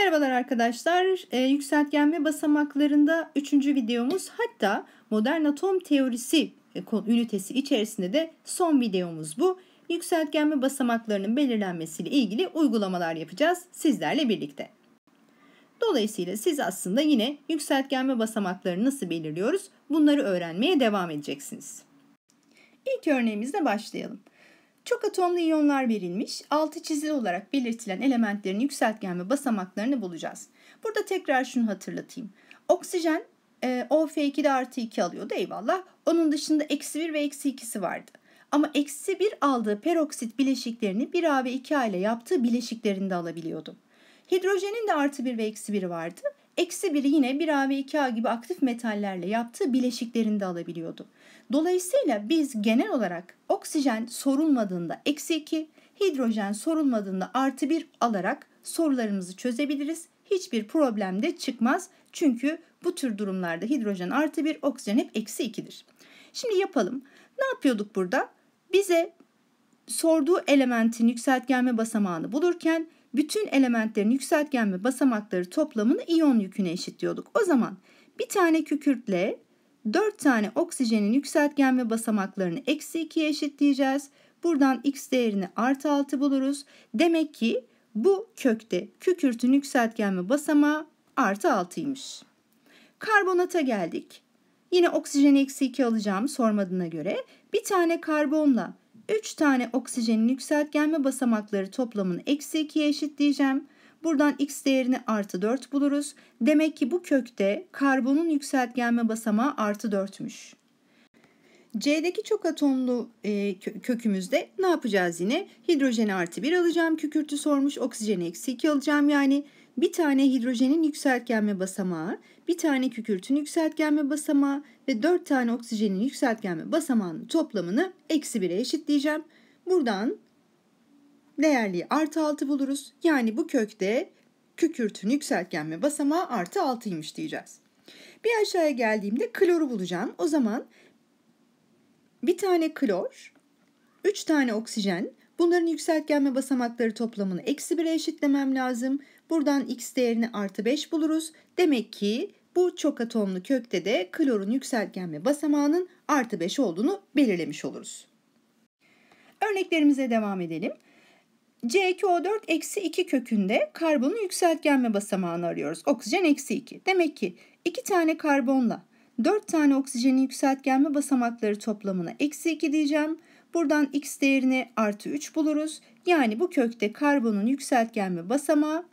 Merhabalar arkadaşlar. E, yükseltgen basamaklarında üçüncü videomuz hatta modern atom teorisi e, ünitesi içerisinde de son videomuz bu. Yükseltgen basamaklarının belirlenmesiyle ilgili uygulamalar yapacağız sizlerle birlikte. Dolayısıyla siz aslında yine yükseltgen basamaklarını nasıl belirliyoruz bunları öğrenmeye devam edeceksiniz. İlk örneğimizle başlayalım. Çok atomlu iyonlar verilmiş, altı çizili olarak belirtilen elementlerin yükseltgen ve basamaklarını bulacağız. Burada tekrar şunu hatırlatayım. Oksijen e, OF2'de artı 2 alıyordu eyvallah. Onun dışında eksi 1 ve eksi 2'si vardı. Ama eksi 1 aldığı peroksit bileşiklerini 1A ve 2A ile yaptığı bileşiklerinde alabiliyordu. Hidrojenin de artı 1 ve eksi 1'i vardı. Eksi 1'i yine 1A ve 2A gibi aktif metallerle yaptığı bileşiklerinde alabiliyordu. Dolayısıyla biz genel olarak oksijen sorulmadığında eksi 2, hidrojen sorulmadığında artı 1 alarak sorularımızı çözebiliriz. Hiçbir problem de çıkmaz. Çünkü bu tür durumlarda hidrojen artı 1, oksijen hep eksi 2'dir. Şimdi yapalım. Ne yapıyorduk burada? Bize sorduğu elementin yükseltgenme basamağını bulurken bütün elementlerin yükseltgenme basamakları toplamını iyon yüküne eşitliyorduk. O zaman bir tane kükürtle 4 tane oksijenin yükseltgenme basamaklarını eksi 2'ye eşitleyeceğiz. Buradan x değerini artı 6 buluruz. Demek ki bu kökte kükürtün yükseltgenme basamağı artı 6'ymış. Karbonata geldik. Yine oksijen eksi 2 alacağım sormadığına göre. Bir tane karbonla 3 tane oksijenin yükseltgenme basamakları toplamını eksi 2'ye eşitleyeceğim. Buradan x değerini artı 4 buluruz. Demek ki bu kökte karbonun yükseltgenme basamağı artı 4'müş. C'deki çok atomlu e, kökümüzde ne yapacağız yine? Hidrojeni artı 1 alacağım. Kükürtü sormuş. Oksijeni eksi 2 alacağım. Yani bir tane hidrojenin yükseltgenme basamağı, bir tane kükürtün yükseltgenme basamağı ve 4 tane oksijenin yükseltgenme basamağının toplamını eksi 1'e eşitleyeceğim. Buradan değerliği artı 6 buluruz. Yani bu kökte kükürtün yükseltgenme basamağı artı 6'ymış diyeceğiz. Bir aşağıya geldiğimde kloru bulacağım. O zaman bir tane klor, 3 tane oksijen, bunların yükseltgenme basamakları toplamını eksi 1'e eşitlemem lazım. Buradan x değerini artı 5 buluruz. Demek ki bu çok atomlu kökte de klorun yükseltgenme basamağının artı 5 olduğunu belirlemiş oluruz. Örneklerimize devam edelim. C2O4 eksi 2 kökünde karbonun yükseltgenme basamağını arıyoruz. Oksijen eksi 2. Demek ki 2 tane karbonla 4 tane oksijenin yükseltgenme basamakları toplamına eksi 2 diyeceğim. Buradan x değerini artı 3 buluruz. Yani bu kökte karbonun yükseltgenme basamağı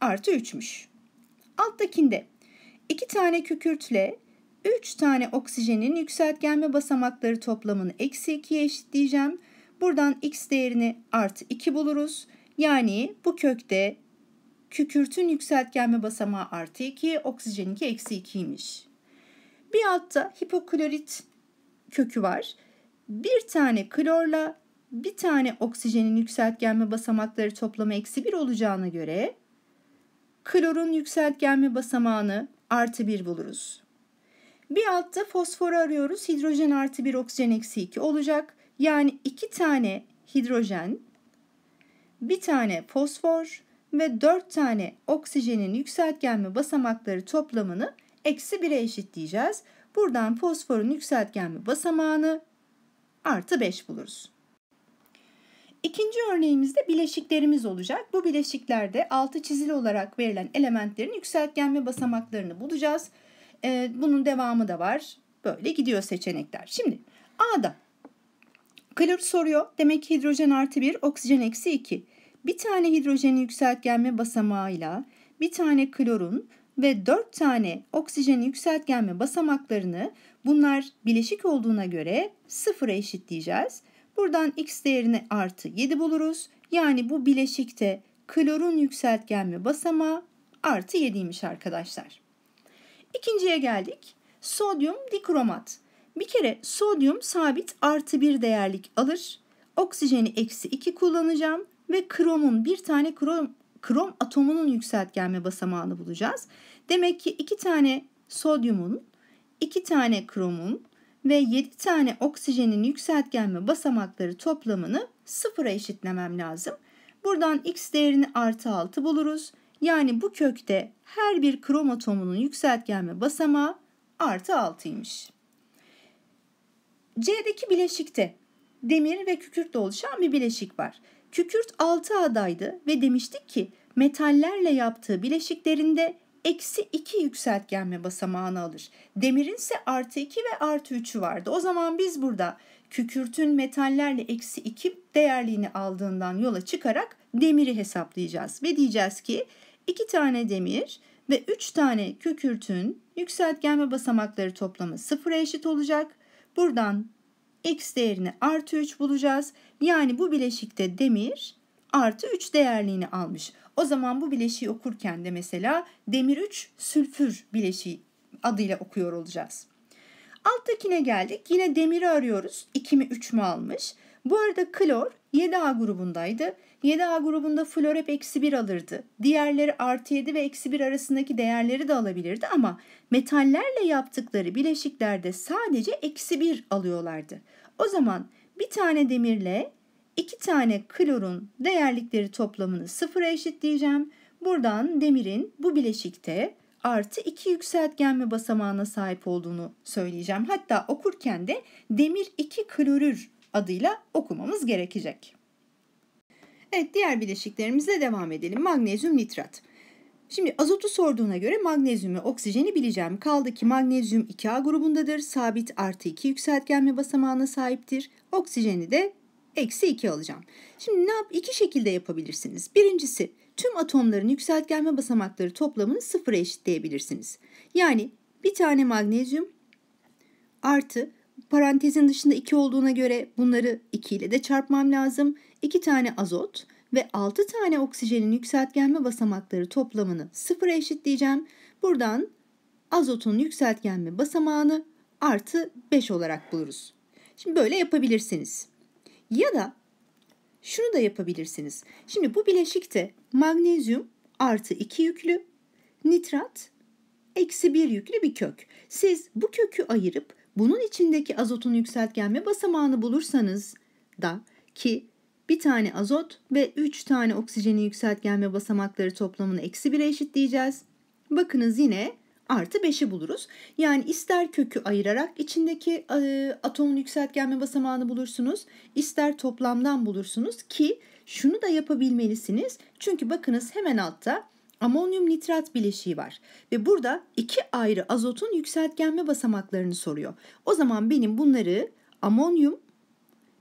artı 3'müş. Alttakinde 2 tane kükürtle 3 tane oksijenin yükseltgenme basamakları toplamını eksi 2'ye eşitleyeceğim. Buradan x değerini artı 2 buluruz. Yani bu kökte kükürtün yükseltgenme basamağı artı 2, oksijeninki eksi 2'ymiş. Bir altta hipoklorit kökü var. Bir tane klorla bir tane oksijenin yükseltgenme basamakları toplamı eksi 1 olacağına göre klorun yükseltgenme basamağını artı 1 buluruz. Bir altta fosforu arıyoruz. Hidrojen artı 1, oksijen eksi 2 olacak. Yani iki tane hidrojen, bir tane fosfor ve dört tane oksijenin yükseltgenme basamakları toplamını eksi 1'e eşitleyeceğiz. Buradan fosforun yükseltgenme basamağını artı 5 buluruz. İkinci örneğimizde bileşiklerimiz olacak. Bu bileşiklerde altı çizili olarak verilen elementlerin yükseltgenme basamaklarını bulacağız. Ee, bunun devamı da var. Böyle gidiyor seçenekler. Şimdi A'da Klor soruyor. Demek ki hidrojen artı 1, oksijen eksi 2. Bir tane hidrojenin yükseltgenme basamağıyla bir tane klorun ve 4 tane oksijenin yükseltgenme basamaklarını bunlar bileşik olduğuna göre sıfıra eşitleyeceğiz. Buradan x değerini artı 7 buluruz. Yani bu bileşikte klorun yükseltgenme basamağı artı 7'ymiş arkadaşlar. İkinciye geldik. Sodyum dikromat. Bir kere sodyum sabit artı bir değerlik alır. Oksijeni eksi 2 kullanacağım ve kromun bir tane krom, krom atomunun yükseltgenme basamağını bulacağız. Demek ki iki tane sodyumun, iki tane kromun ve 7 tane oksijenin yükseltgenme basamakları toplamını sıfıra eşitlemem lazım. Buradan x değerini artı 6 buluruz. Yani bu kökte her bir krom atomunun yükseltgenme basamağı artı 6'ymış. C'deki bileşikte demir ve kükürtle oluşan bir bileşik var. Kükürt 6 adaydı ve demiştik ki metallerle yaptığı bileşiklerinde eksi 2 yükseltgenme basamağını alır. Demirin ise artı 2 ve artı 3'ü vardı. O zaman biz burada kükürtün metallerle eksi 2 değerliğini aldığından yola çıkarak demiri hesaplayacağız. Ve diyeceğiz ki 2 tane demir ve 3 tane kükürtün yükseltgenme basamakları toplamı sıfıra eşit olacak. Buradan x değerini artı 3 bulacağız. Yani bu bileşikte demir artı 3 değerliğini almış. O zaman bu bileşiği okurken de mesela demir 3 sülfür bileşiği adıyla okuyor olacağız. Alttakine geldik. Yine demiri arıyoruz. 2 mi 3 mü almış? Bu arada klor 7A grubundaydı. 7A grubunda flor hep eksi 1 alırdı. Diğerleri artı 7 ve eksi 1 arasındaki değerleri de alabilirdi ama metallerle yaptıkları bileşiklerde sadece eksi 1 alıyorlardı. O zaman bir tane demirle iki tane klorun değerlikleri toplamını sıfıra eşitleyeceğim. Buradan demirin bu bileşikte artı 2 yükseltgenme basamağına sahip olduğunu söyleyeceğim. Hatta okurken de demir 2 klorür adıyla okumamız gerekecek. Evet diğer bileşiklerimizle devam edelim. Magnezyum nitrat. Şimdi azotu sorduğuna göre magnezyum ve oksijeni bileceğim. Kaldı ki magnezyum 2A grubundadır. Sabit artı 2 yükseltgenme basamağına sahiptir. Oksijeni de eksi 2 alacağım. Şimdi ne yap? İki şekilde yapabilirsiniz. Birincisi tüm atomların yükseltgenme basamakları toplamını sıfıra eşitleyebilirsiniz. Yani bir tane magnezyum artı parantezin dışında 2 olduğuna göre bunları 2 ile de çarpmam lazım. 2 tane azot ve 6 tane oksijenin yükseltgenme basamakları toplamını sıfıra eşitleyeceğim. Buradan azotun yükseltgenme basamağını artı 5 olarak buluruz. Şimdi böyle yapabilirsiniz. Ya da şunu da yapabilirsiniz. Şimdi bu bileşikte magnezyum artı 2 yüklü, nitrat eksi 1 yüklü bir kök. Siz bu kökü ayırıp bunun içindeki azotun yükseltgenme basamağını bulursanız da ki bir tane azot ve 3 tane oksijenin yükseltgenme basamakları toplamını eksi 1'e eşitleyeceğiz. Bakınız yine artı 5'i buluruz. Yani ister kökü ayırarak içindeki e, atomun yükseltgenme basamağını bulursunuz, ister toplamdan bulursunuz ki şunu da yapabilmelisiniz. Çünkü bakınız hemen altta amonyum nitrat bileşiği var ve burada iki ayrı azotun yükseltgenme basamaklarını soruyor. O zaman benim bunları amonyum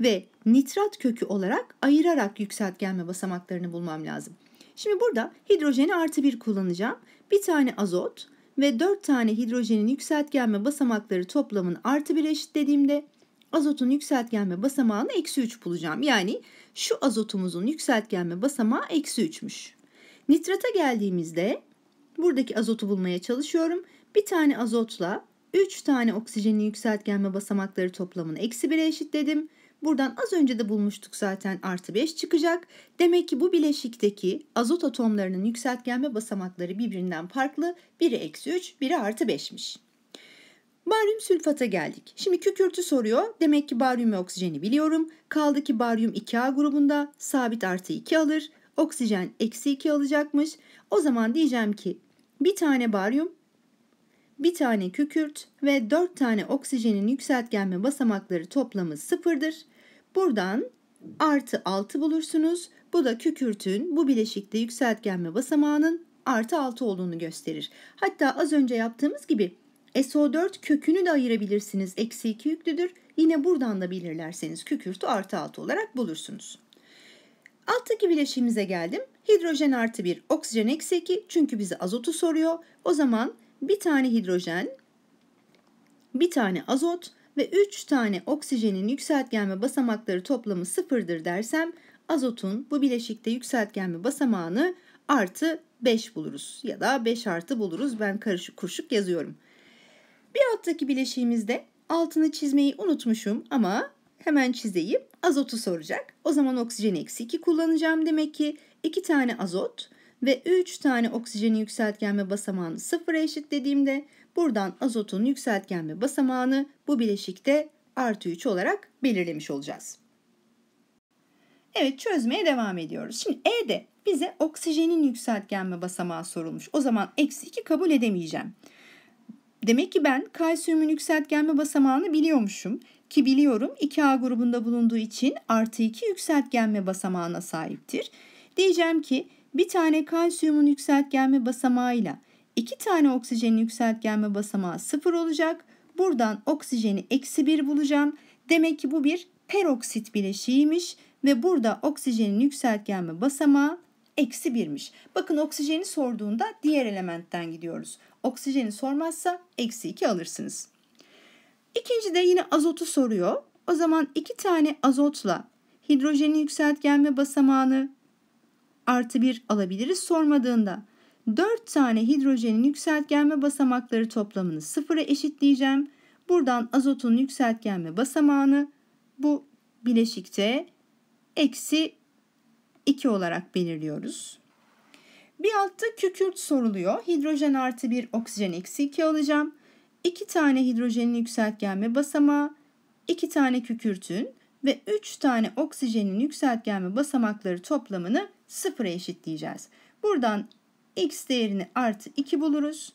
ve nitrat kökü olarak ayırarak yükseltgenme basamaklarını bulmam lazım. Şimdi burada hidrojeni artı bir kullanacağım. Bir tane azot ve 4 tane hidrojenin yükseltgenme basamakları toplamını artı 1 eşitlediğimde azotun yükseltgenme basamağını eksi 3 bulacağım. Yani şu azotumuzun yükseltgenme basamağı eksi 3'müş. Nitrata geldiğimizde buradaki azotu bulmaya çalışıyorum. Bir tane azotla 3 tane oksijenin yükseltgenme basamakları toplamını eksi 1'e eşitledim. Buradan az önce de bulmuştuk zaten artı 5 çıkacak. Demek ki bu bileşikteki azot atomlarının yükseltgenme basamakları birbirinden farklı. Biri eksi 3, biri artı 5'miş. Baryum sülfata geldik. Şimdi kükürtü soruyor. Demek ki baryum ve oksijeni biliyorum. Kaldı ki baryum 2A grubunda sabit artı 2 alır. Oksijen eksi 2 alacakmış. O zaman diyeceğim ki bir tane baryum, bir tane kükürt ve 4 tane oksijenin yükseltgenme basamakları toplamı sıfırdır. Buradan artı 6 bulursunuz. Bu da kükürtün bu bileşikte yükseltgenme basamağının artı 6 olduğunu gösterir. Hatta az önce yaptığımız gibi SO4 kökünü de ayırabilirsiniz. Eksi 2 yüklüdür. Yine buradan da belirlerseniz kükürtü artı 6 olarak bulursunuz. Alttaki bileşiğimize geldim. Hidrojen artı 1, oksijen eksi 2 çünkü bize azotu soruyor. O zaman bir tane hidrojen, bir tane azot ve 3 tane oksijenin yükseltgenme basamakları toplamı sıfırdır dersem azotun bu bileşikte yükseltgenme basamağını artı 5 buluruz ya da 5 artı buluruz. Ben karışık kurşuk yazıyorum. Bir alttaki bileşiğimizde altını çizmeyi unutmuşum ama hemen çizeyim. Azotu soracak. O zaman oksijen eksi 2 kullanacağım. Demek ki 2 tane azot ve 3 tane oksijenin yükseltgenme basamağını sıfıra eşitlediğimde buradan azotun yükseltgenme basamağını bu bileşikte artı 3 olarak belirlemiş olacağız. Evet çözmeye devam ediyoruz. Şimdi E'de bize oksijenin yükseltgenme basamağı sorulmuş. O zaman eksi 2 kabul edemeyeceğim. Demek ki ben kalsiyumun yükseltgenme basamağını biliyormuşum. Ki biliyorum 2A grubunda bulunduğu için artı 2 yükseltgenme basamağına sahiptir. Diyeceğim ki bir tane kalsiyumun yükseltgenme basamağıyla iki tane oksijenin yükseltgenme basamağı sıfır olacak. Buradan oksijeni eksi 1 bulacağım. Demek ki bu bir peroksit bileşiğiymiş ve burada oksijenin yükseltgenme basamağı eksi 1'miş. Bakın oksijeni sorduğunda diğer elementten gidiyoruz. Oksijeni sormazsa eksi 2 alırsınız. İkinci de yine azotu soruyor. O zaman iki tane azotla hidrojenin yükseltgenme basamağını artı 1 alabiliriz sormadığında. 4 tane hidrojenin yükseltgenme basamakları toplamını sıfıra eşitleyeceğim. Buradan azotun yükseltgenme basamağını bu bileşikte eksi 2 olarak belirliyoruz. Bir altta kükürt soruluyor. Hidrojen artı 1, oksijen eksi 2 alacağım. 2 tane hidrojenin yükseltgenme basamağı, 2 tane kükürtün ve 3 tane oksijenin yükseltgenme basamakları toplamını sıfıra eşitleyeceğiz. Buradan x değerini artı 2 buluruz.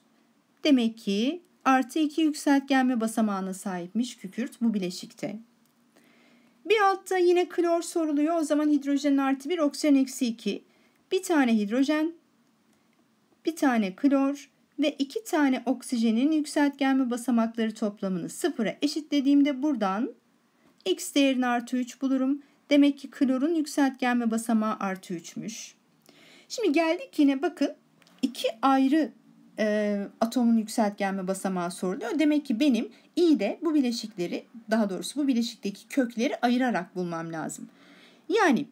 Demek ki artı 2 yükseltgenme basamağına sahipmiş kükürt bu bileşikte. Bir altta yine klor soruluyor. O zaman hidrojen artı 1, oksijen eksi 2. Bir tane hidrojen, bir tane klor ve iki tane oksijenin yükseltgenme basamakları toplamını sıfıra eşitlediğimde buradan x değerini artı 3 bulurum. Demek ki klorun yükseltgenme basamağı artı 3'müş. Şimdi geldik yine bakın iki ayrı e, atomun yükseltgenme basamağı soruluyor. Demek ki benim iyi de bu bileşikleri daha doğrusu bu bileşikteki kökleri ayırarak bulmam lazım. Yani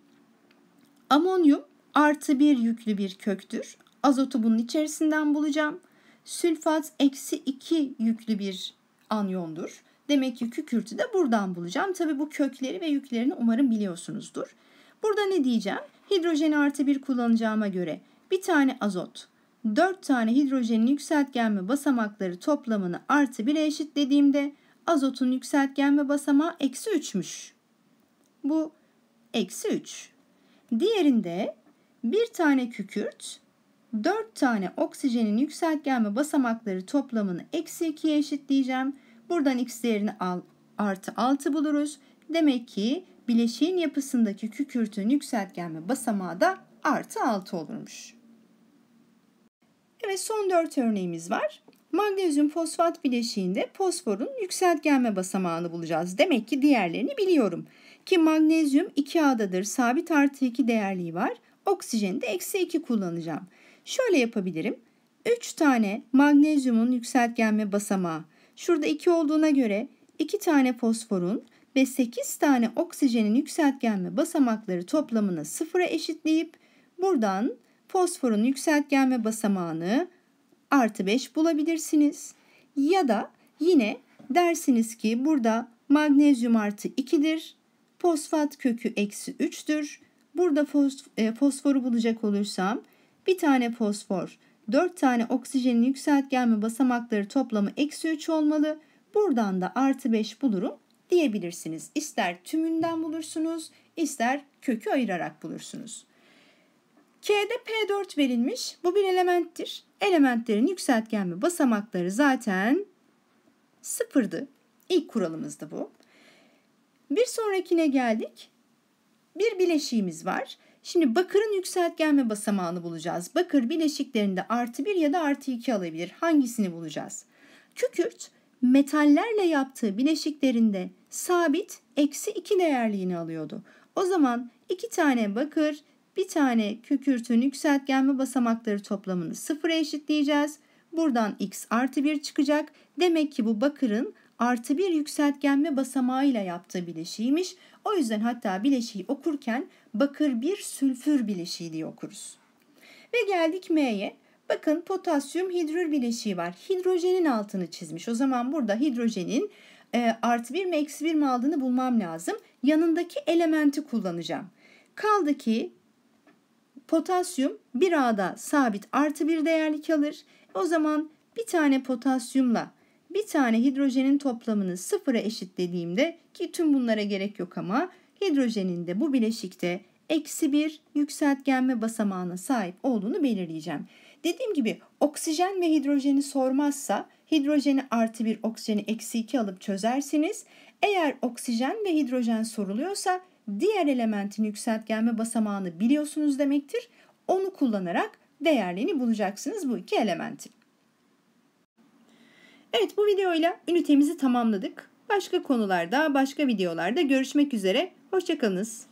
amonyum artı bir yüklü bir köktür. Azotu bunun içerisinden bulacağım. Sülfat eksi 2 yüklü bir anyondur. Demek ki kükürtü de buradan bulacağım. Tabi bu kökleri ve yüklerini umarım biliyorsunuzdur. Burada ne diyeceğim? Hidrojeni artı 1 kullanacağıma göre bir tane azot, 4 tane hidrojenin yükseltgenme basamakları toplamını artı 1'e eşitlediğimde azotun yükseltgenme basamağı eksi 3'müş. Bu eksi 3. Diğerinde bir tane kükürt, 4 tane oksijenin yükseltgenme basamakları toplamını eksi 2'ye eşitleyeceğim. Buradan x değerini al, artı 6 buluruz. Demek ki bileşiğin yapısındaki kükürtün yükseltgenme basamağı da artı 6 olurmuş. Evet son 4 örneğimiz var. Magnezyum fosfat bileşiğinde fosforun yükseltgenme basamağını bulacağız. Demek ki diğerlerini biliyorum. Ki magnezyum 2A'dadır. Sabit artı 2 değerliği var. Oksijeni de eksi 2 kullanacağım. Şöyle yapabilirim. 3 tane magnezyumun yükseltgenme basamağı. Şurada 2 olduğuna göre 2 tane fosforun ve 8 tane oksijenin yükseltgenme basamakları toplamını sıfıra eşitleyip buradan fosforun yükseltgenme basamağını artı 5 bulabilirsiniz. Ya da yine dersiniz ki burada magnezyum artı 2'dir. Fosfat kökü eksi 3'tür. Burada e, fosforu bulacak olursam bir tane fosfor, 4 tane oksijenin yükseltgenme basamakları toplamı eksi 3 olmalı. Buradan da artı 5 bulurum diyebilirsiniz. İster tümünden bulursunuz, ister kökü ayırarak bulursunuz. K'de P4 verilmiş. Bu bir elementtir. Elementlerin yükseltgenme basamakları zaten sıfırdı. İlk kuralımızdı bu. Bir sonrakine geldik. Bir bileşiğimiz var. Şimdi bakırın yükseltgenme basamağını bulacağız. Bakır bileşiklerinde artı 1 ya da artı 2 alabilir. Hangisini bulacağız? Kükürt metallerle yaptığı bileşiklerinde sabit eksi 2 değerliğini alıyordu. O zaman iki tane bakır, bir tane kükürtün yükseltgenme basamakları toplamını sıfıra eşitleyeceğiz. Buradan x artı 1 çıkacak. Demek ki bu bakırın artı bir yükseltgenme basamağıyla yaptığı bileşiğiymiş. O yüzden hatta bileşiği okurken bakır bir sülfür bileşiği diye okuruz. Ve geldik M'ye. Bakın potasyum hidrür bileşiği var. Hidrojenin altını çizmiş. O zaman burada hidrojenin e, artı bir mi eksi bir mi aldığını bulmam lazım. Yanındaki elementi kullanacağım. Kaldı ki potasyum bir A'da sabit artı bir değerlik alır. O zaman bir tane potasyumla bir tane hidrojenin toplamını sıfıra eşitlediğimde ki tüm bunlara gerek yok ama hidrojenin de bu bileşikte eksi bir yükseltgenme basamağına sahip olduğunu belirleyeceğim. Dediğim gibi oksijen ve hidrojeni sormazsa hidrojeni artı bir oksijeni eksi iki alıp çözersiniz. Eğer oksijen ve hidrojen soruluyorsa diğer elementin yükseltgenme basamağını biliyorsunuz demektir. Onu kullanarak değerlerini bulacaksınız bu iki elementin. Evet bu videoyla ünitemizi tamamladık. Başka konularda, başka videolarda görüşmek üzere. Hoşçakalınız.